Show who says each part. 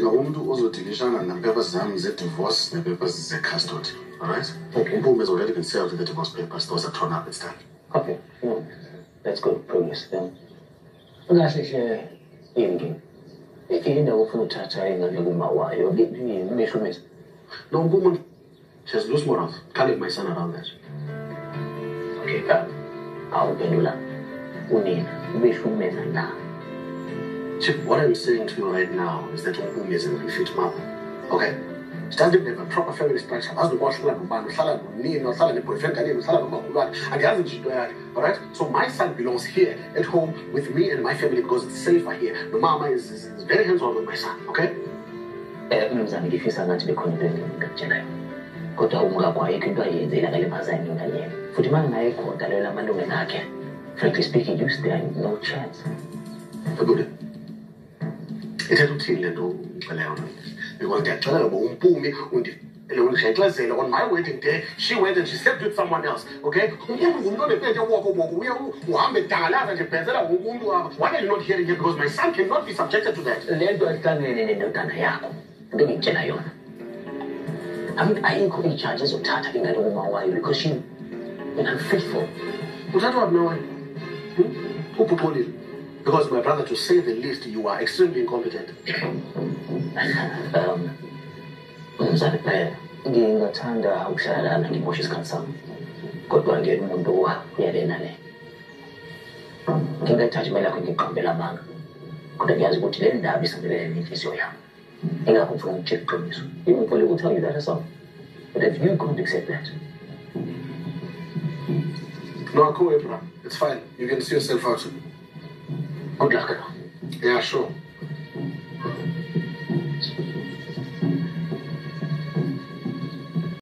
Speaker 1: umuntu ozodilishana neempapers zami ze-divorce nee-papers ze-custody alright
Speaker 2: Okay.
Speaker 1: has already been served with the divorce papers those are torn up it's done
Speaker 2: Okay, no, that's good progress then. Kahle hle yini indawo ofuna uthatha ingane kuma wayo ngishumisa.
Speaker 1: no umpumi she has loose morals can't leave my son around that
Speaker 2: Okay, um, awuphendula unina ubeshumeza na.
Speaker 1: See, what I'm saying to you right now is that umpumi is an unfit mother okay. She doesn't even have a proper family structure azi nokuba uhlala nobani uhlala nonina uhlala ne-boyfriend kanini uhlala nomakhulwane andiyazi nje into yakhe alright so my son belongs here at home with me and my family because it's safer here. Nomama is, is, is very hands on with my son okay?
Speaker 2: Eh, mnumzane ngifisa ngathi bekhona into engingakutshela yona. Kodwa ungakwayikho into ayenzela ngale mazane inganyeni. Futhi uma ngaye khona leyo lamalungelo akhe. Frankly speaking, you stand no chance.
Speaker 1: ebude ithetha uthini le yona because ndiyaxelela uba umpumi ndiyayixelezela on my wedding day she went and she slept with someone else okay umpumi ngumntu onepete wokoboko uye uhambe dangalaza nje bhenzela wonke umntu apha why are you not hearing it because my son cannot be subjected to that
Speaker 2: Le nto ahlangene nendodana yakho. Into engikutshela yona. Ayikho ijaji ezothatha ingane kuma wayo because she unfaithful.
Speaker 1: uthathwa phi nawayo hmm? ubhuxolile because my brother to say the least you are extremely incompetent.
Speaker 2: Um mzane phela ngingathanda ukuhlala lana ngimoshe isikhathi sami kodwa ngiyena umuntu uyalena le ngingathatha imali yakho ngiqambela amanga kodwa ngiyazi ukuthi le ndaba isondelene nenhliziyo yami ingakho ngifuna ukutshela iqiniso even for you tell you that herself but if you can't accept that.
Speaker 1: No cool bro it's fine. You can see yourself out
Speaker 2: Pogliarcano.
Speaker 1: E Asho